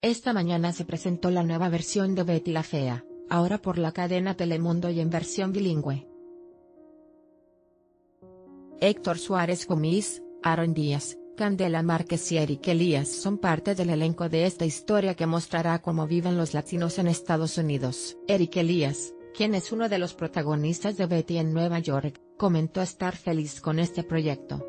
Esta mañana se presentó la nueva versión de Betty la Fea, ahora por la cadena Telemundo y en versión bilingüe. Héctor Suárez Gómez, Aaron Díaz, Candela Márquez y Eric Elías son parte del elenco de esta historia que mostrará cómo viven los latinos en Estados Unidos. Eric Elías, quien es uno de los protagonistas de Betty en Nueva York, comentó estar feliz con este proyecto.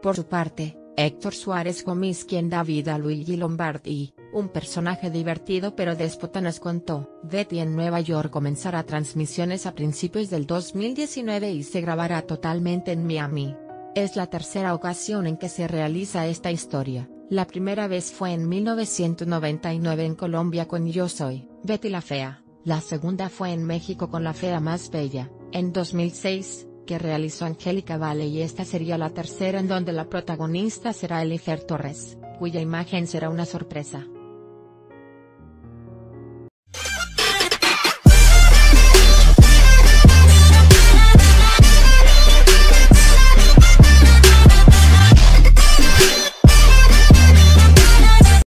Por su parte, Héctor Suárez Gómez quien da vida a Luigi Lombardi, un personaje divertido pero déspota nos contó, Betty en Nueva York comenzará transmisiones a principios del 2019 y se grabará totalmente en Miami. Es la tercera ocasión en que se realiza esta historia, la primera vez fue en 1999 en Colombia con Yo Soy, Betty la Fea, la segunda fue en México con La Fea Más Bella, en 2006, que realizó Angélica Vale y esta sería la tercera en donde la protagonista será Elifer Torres, cuya imagen será una sorpresa.